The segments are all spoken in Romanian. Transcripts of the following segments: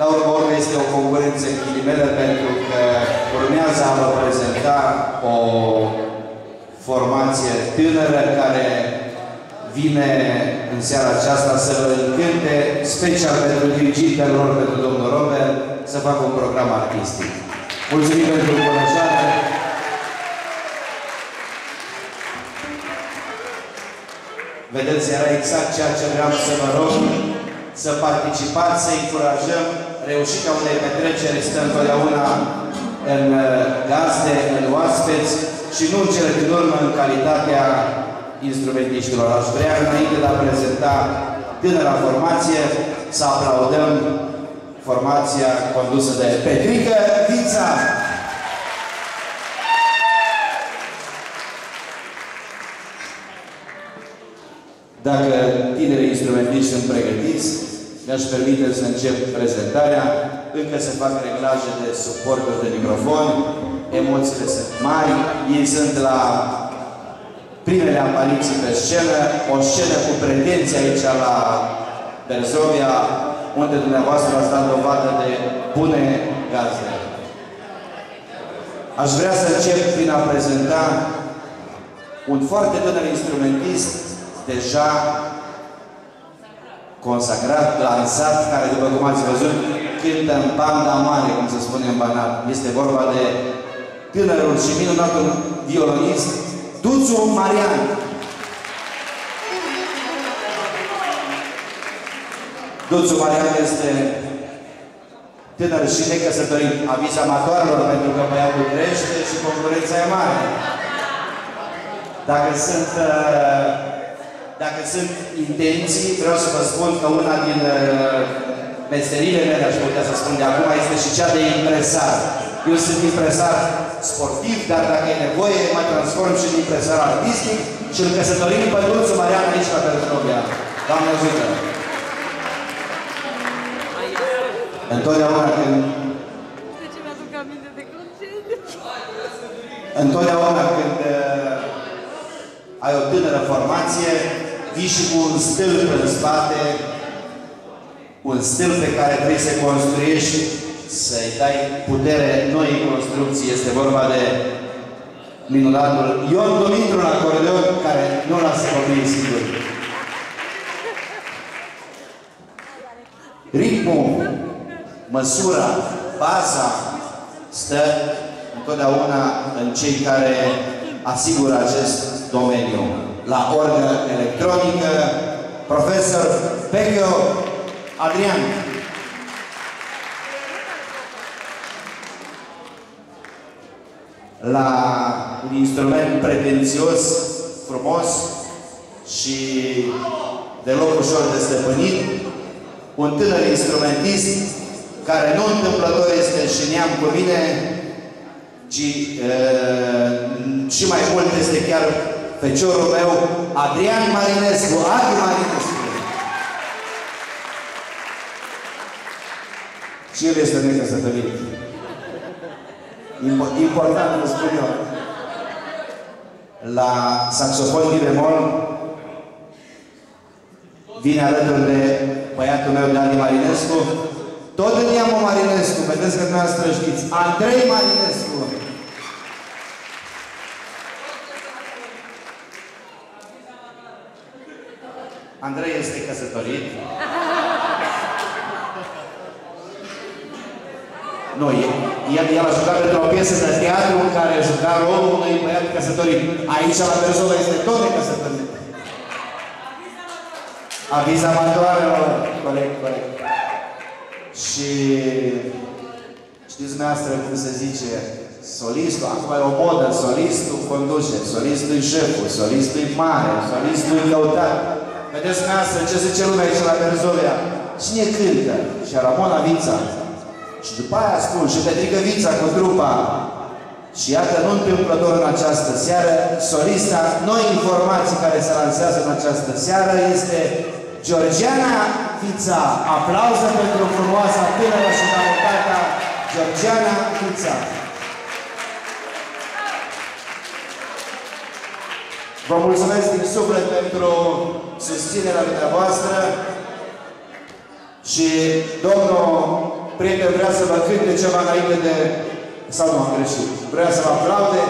La urmă urmă este o concurență în ghilimele pentru că urmează a vă prezenta o formație tânără care vine în seara aceasta să vă încânte, special pentru dirigintele lor, pentru domnul Robert, să facă un program artistic. Mulțumim pentru încurajare. Vedeți, era exact ceea ce vreau să vă rog, să participați, să încurajăm. Reușita unei petreceri stă întotdeauna în uh, gazde, în oaspeți și nu în cele din urmă în calitatea instrumentiștilor. Aș vrea, înainte de a prezenta tânăra formație, să aplaudăm formația condusă de Petrică Vița. Dacă tinerii instrumentiști sunt pregătiți, mi-aș permite să încep prezentarea. Încă se fac reglaje de suporturi de microfon, emoțiile sunt mari, ei sunt la primele apariții pe scenă, o scenă cu pretenție aici la Berzovia, unde dumneavoastră ați dat dovadă de bune gazde. Aș vrea să încep prin a prezenta un foarte tânăr instrumentist, deja consacrat, lansat, care, după cum ați văzut, cântă în banda mare, cum se spune în banat. Este vorba de tânărul și minunatul violonist, Duțu Marian. Duțu Marian este tânăr și necăsătorit. Aviz amatoarelor pentru că băiatul crește și concurența e mare. Dacă sunt, uh, dacă sunt intenții, vreau să vă spun că una din uh, meseriile mele, aș putea să spun de acum, este și cea de impresar. Eu sunt impresar sportiv, dar dacă e nevoie, mă transform și în impresar artistic și îl căsătorim pe Dulțul Marian aici la Pertrovia. Doamne ajută! Întotdeauna când... De ce mi-aduc aminte de concediu? Întotdeauna când uh, ai o tânără formație, vii și cu un stâlp în spate, un stâlp pe care trebuie să construiești să-i dai putere noi construcții. Este vorba de minunatul Ion Dumitru la acordeon, care nu lasă copiii siguri. Ritmul, măsura, baza stă întotdeauna în cei care asigură acest domeniu. La orgă electronică, profesor Pechio Adrian. la un instrument pretențios, frumos și deloc ușor de stăpânit, un tânăr instrumentist care nu întâmplător este și neam cu mine, ci uh, și mai mult este chiar feciorul meu, Adrian Marinescu, Adi Marinescu. Și el este necăsătorit. Important, vă spun eu. La saxofon din bemol vine alături de băiatul meu, Dani Marinescu, tot în neamul Marinescu, vedeți că dumneavoastră știți, Andrei Marinescu. Andrei este căsătorit. Nu, el, el a jucat pentru o piesă de teatru în care juca rolul unui băiat căsătorit. Aici, la Berzova, este tot de căsătorit. Aviz amatoarelor. Corect, corect. Și știți dumneavoastră cum se zice, solistul, acum e o modă, solistul conduce, solistul e șeful, solistul e mare, solistul e căutat. Vedeți dumneavoastră ce zice lumea aici la Berzovia? Cine cântă? Și Ramona Vița. Și după aia spun și Petrică Vița cu trupa. Și iată, nu întâmplător în această seară, solista, noi informații care se lansează în această seară este Georgiana Vița. Aplauză pentru frumoasa tânără și talentata Georgiana Vița. Vă mulțumesc din suflet pentru susținerea dumneavoastră și domnul prieten vrea să vă cânte ceva înainte de... sau nu am greșit. Vrea să vă aplaude,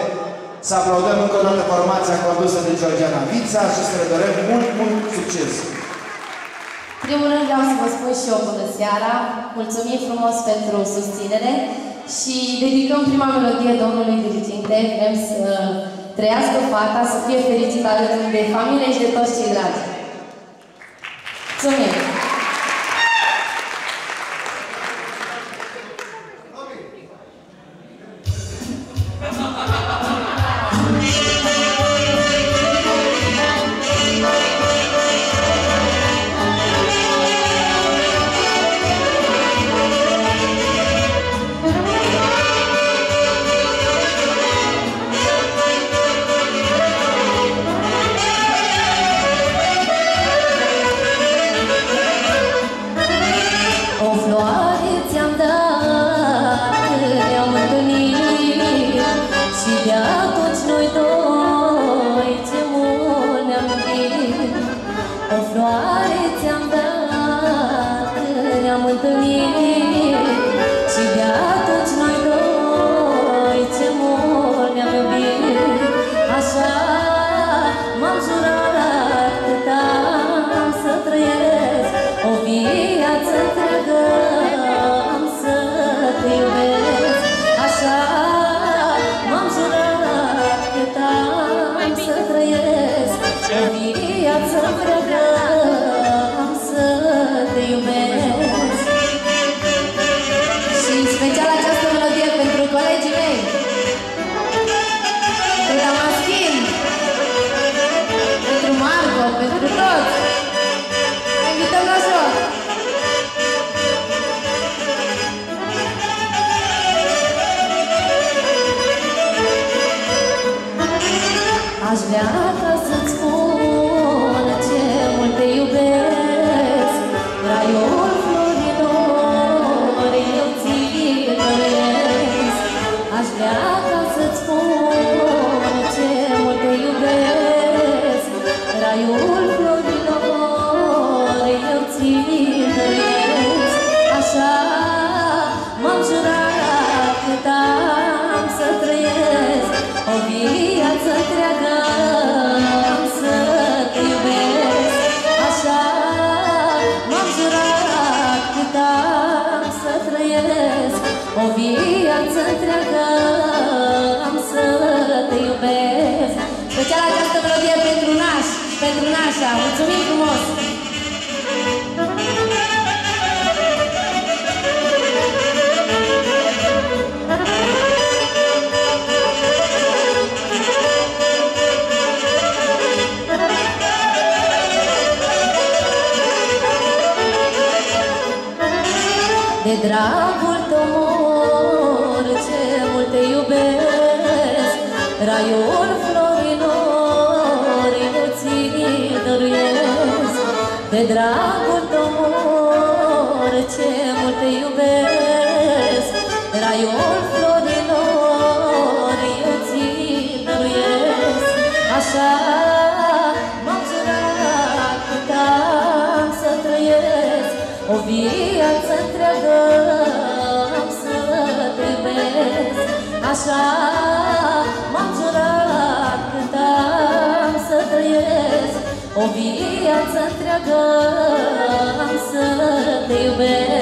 să aplaudăm încă o dată formația condusă de Georgiana Vița și să le dorem mult, mult succes! primul rând vreau să vă spun și eu bună seara, mulțumim frumos pentru susținere și dedicăm prima melodie domnului diriginte, vrem să uh, Trăiască fata să fie fericită alături de familie și de toți cei dragi. Mulțumim! Yeah. Raiul florilor eu ți-i dăruiesc. De dragul tău ce mult te iubesc. Raiul sơ sơ tiêu về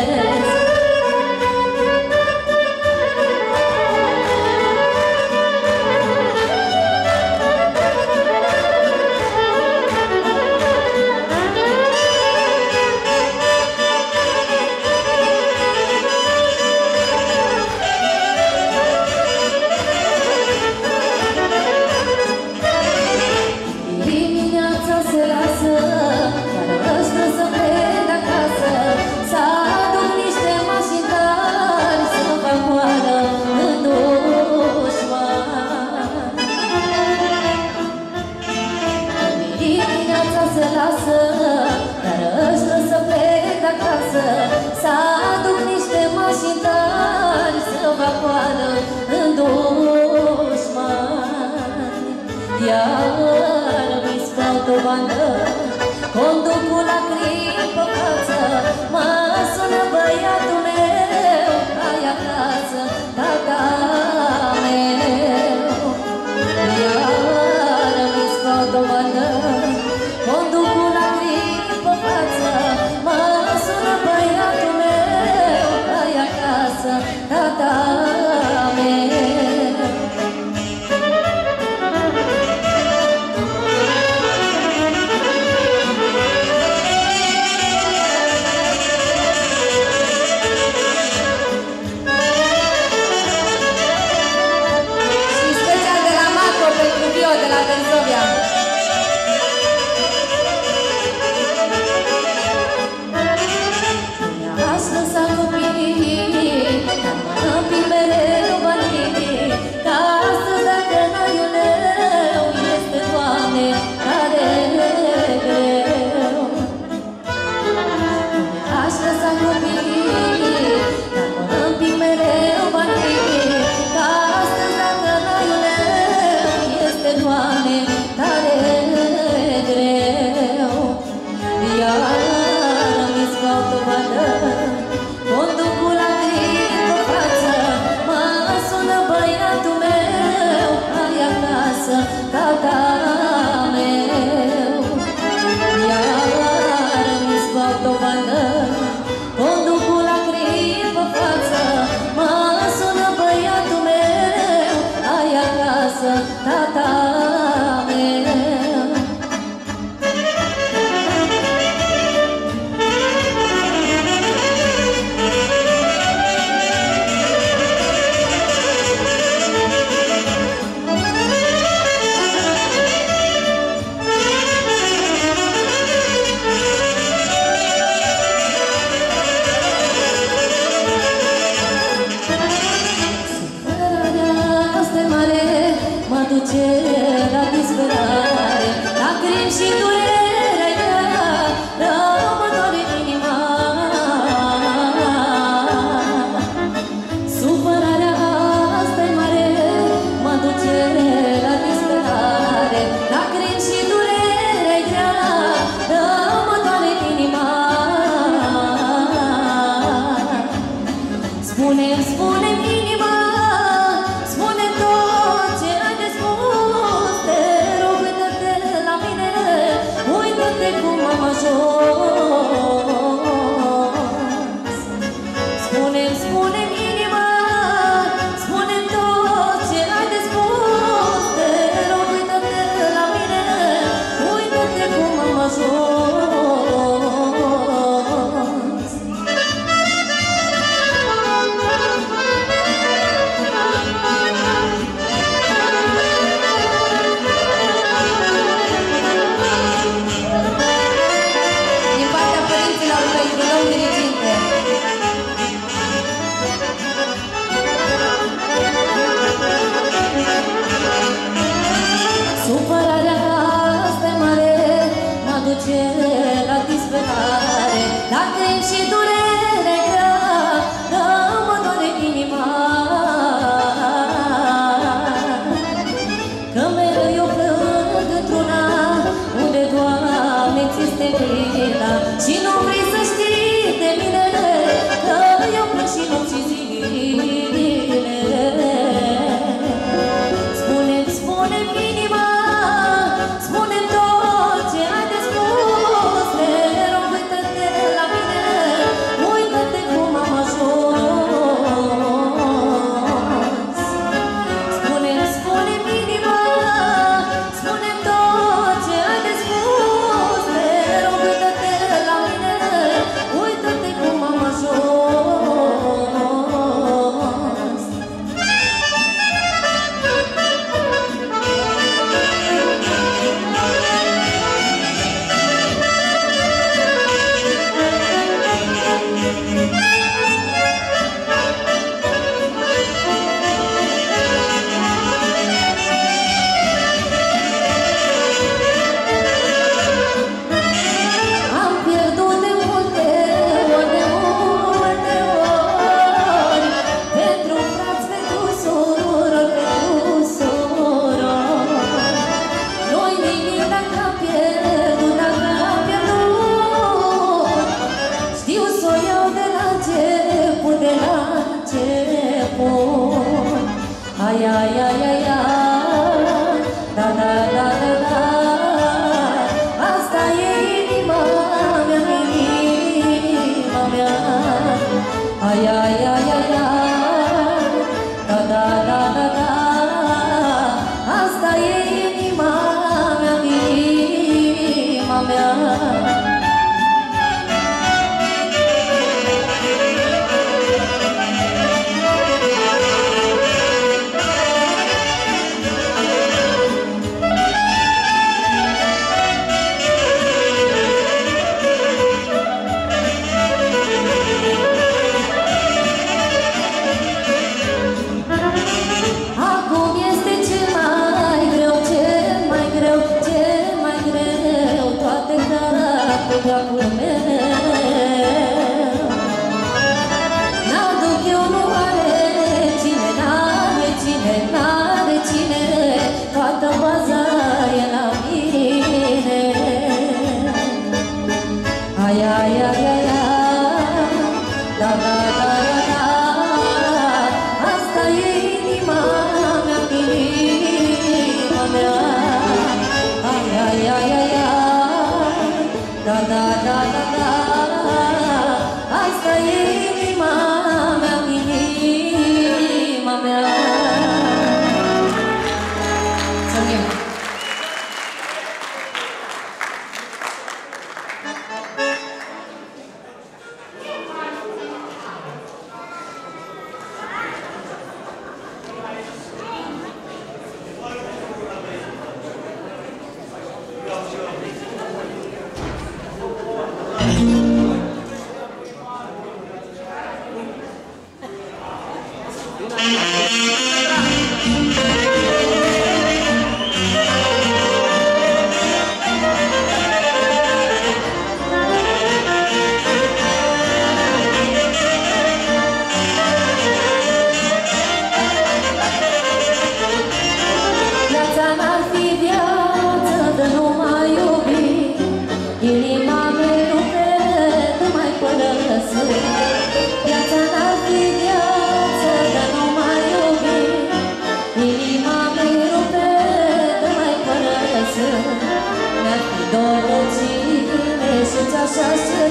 Dorăținile sunt așa să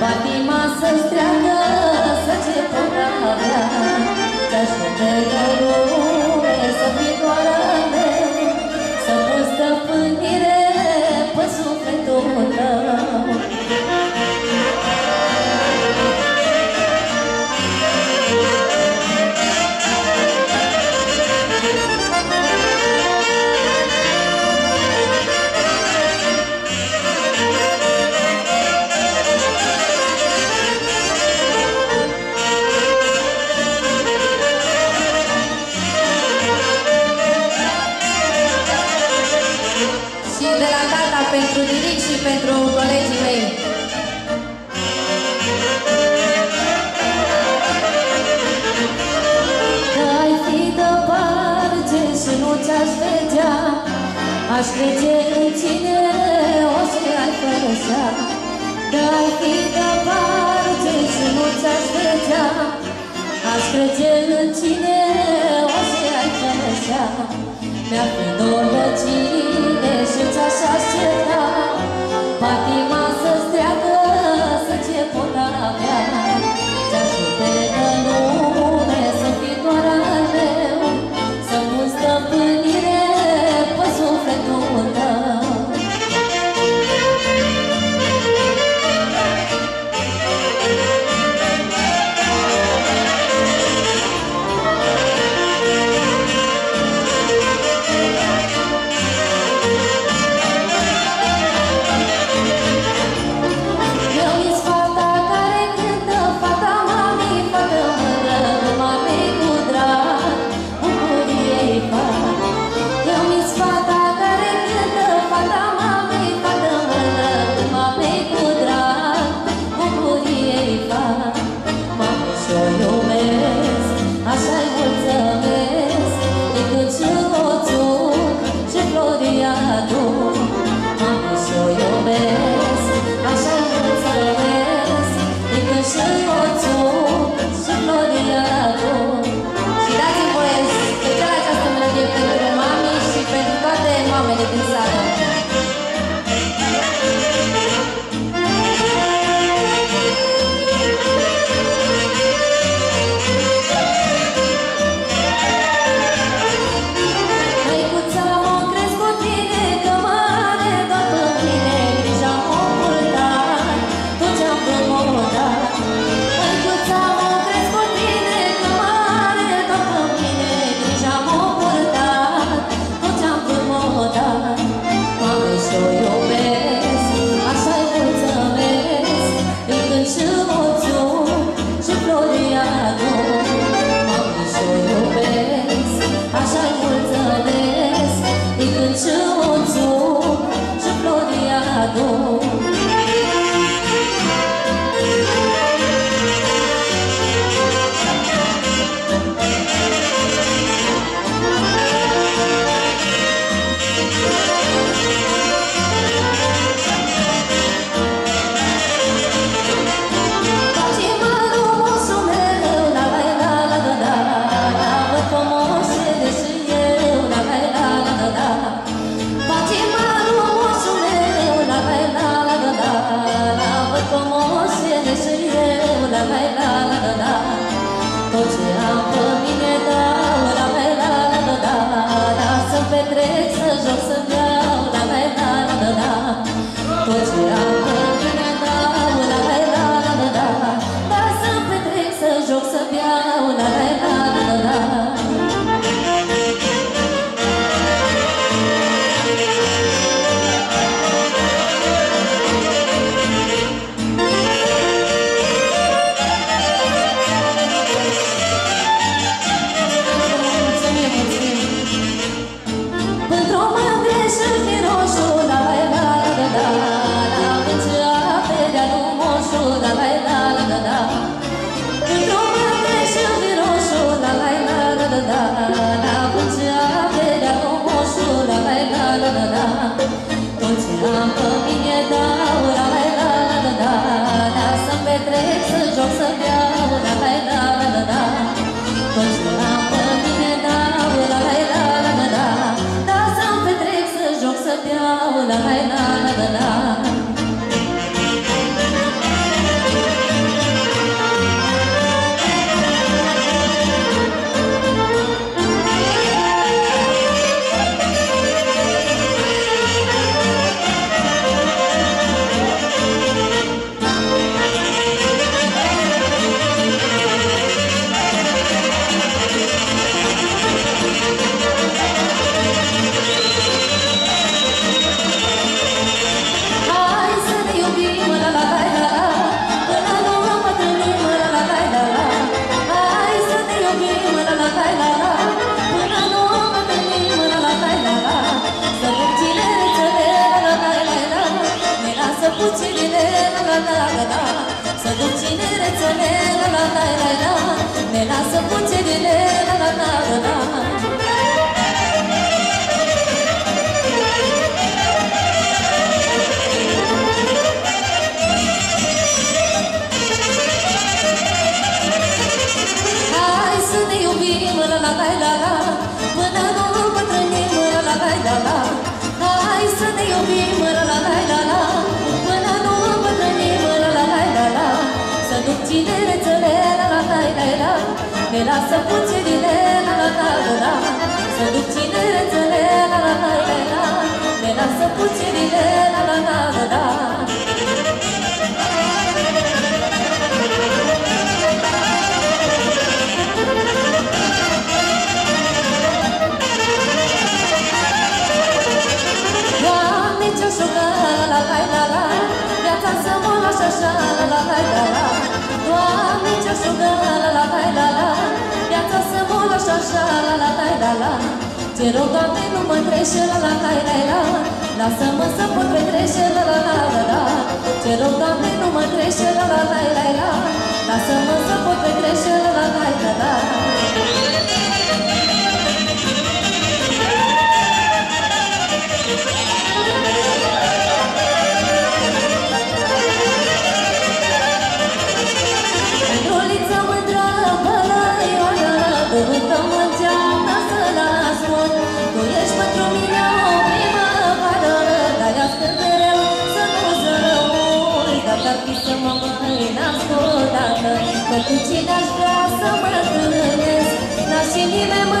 Patima să-ți treacă. te-aș vedea Aș crede în tine o să-i fără zea Dar ai fi departe și nu te-aș vedea Aș crede în tine o să-i fără zea Mi-ar fi dor de tine și ți-aș aștepta Patima Ne lasă puținile la la la la la Să duc tinerețele la la la la la Ne lasă puținile la la la la la Doamne, ce-aș ruga, la la la la Viața să mă lași așa, la la la la la Doamne, ce-aș ruga, la la la la la Viața să mă lași așa, la la la la la. Te rog, Doamne, nu mă trece, la la la la la. Lasă-mă să pot petrece, la la la la la. Te rog, Doamne, nu mă trece, la la la la la. Lasă-mă să pot petrece, la la la la la. Mândruliță mine ascultată Pentru cine aș vrea să mă întâlnesc Dar și nimeni mă